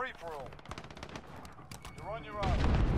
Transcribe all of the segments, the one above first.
free-for-all. You're on your own.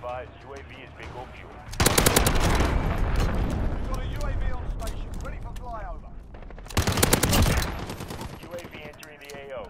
advised, UAV is being offshore. We've got a UAV on station, ready for flyover. UAV entering the AO.